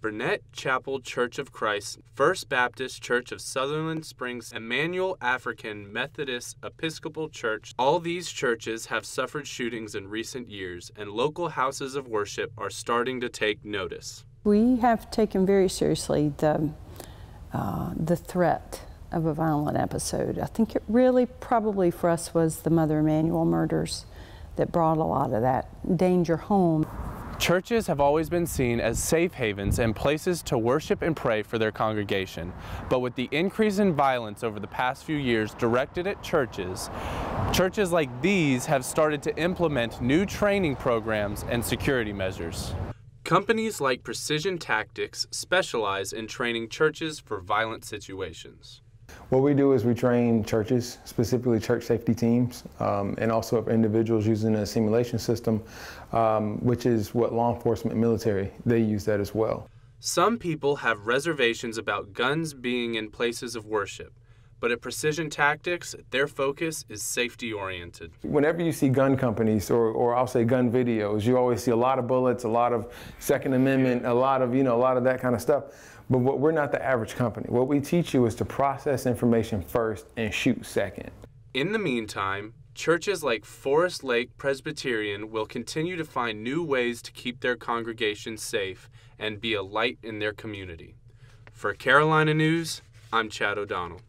Burnette Chapel Church of Christ, First Baptist Church of Sutherland Springs, Emanuel African Methodist Episcopal Church. All these churches have suffered shootings in recent years, and local houses of worship are starting to take notice. We have taken very seriously the, uh, the threat of a violent episode. I think it really probably for us was the Mother Emanuel murders that brought a lot of that danger home. Churches have always been seen as safe havens and places to worship and pray for their congregation. But with the increase in violence over the past few years directed at churches, churches like these have started to implement new training programs and security measures. Companies like Precision Tactics specialize in training churches for violent situations. What we do is we train churches, specifically church safety teams, um, and also individuals using a simulation system, um, which is what law enforcement military, they use that as well. Some people have reservations about guns being in places of worship, but at Precision Tactics, their focus is safety oriented. Whenever you see gun companies, or, or I'll say gun videos, you always see a lot of bullets, a lot of Second Amendment, a lot of, you know, a lot of that kind of stuff. But what, we're not the average company. What we teach you is to process information first and shoot second. In the meantime, churches like Forest Lake Presbyterian will continue to find new ways to keep their congregations safe and be a light in their community. For Carolina News, I'm Chad O'Donnell.